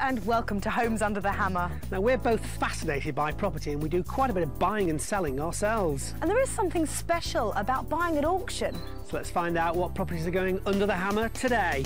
And welcome to Homes Under the Hammer. Now, we're both fascinated by property and we do quite a bit of buying and selling ourselves. And there is something special about buying at auction. So let's find out what properties are going under the hammer today.